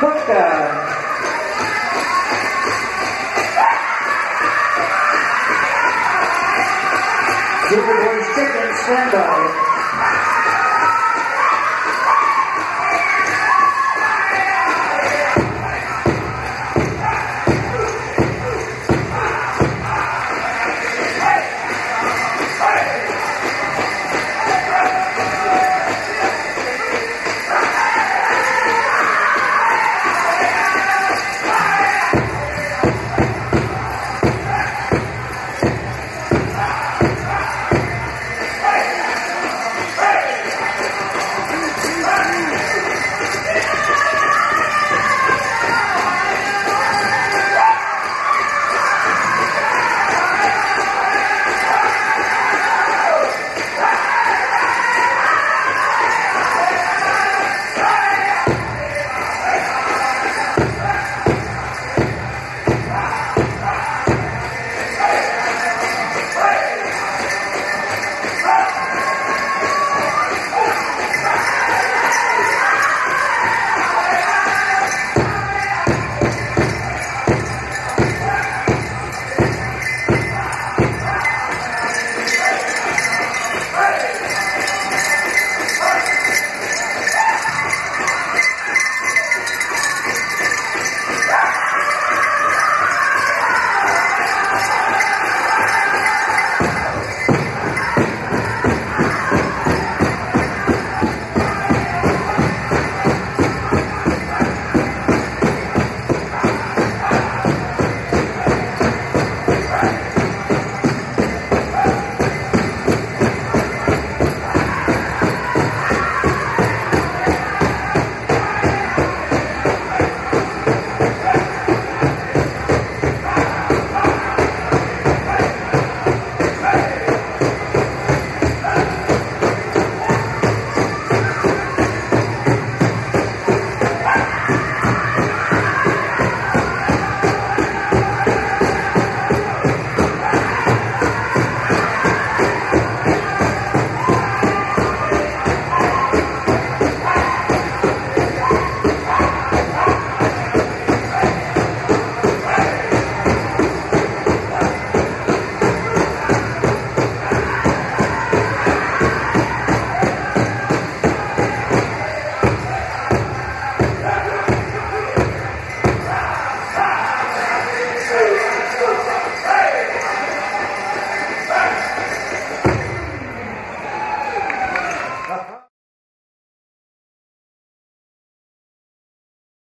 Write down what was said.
Cooked Super Boys Chicken Stand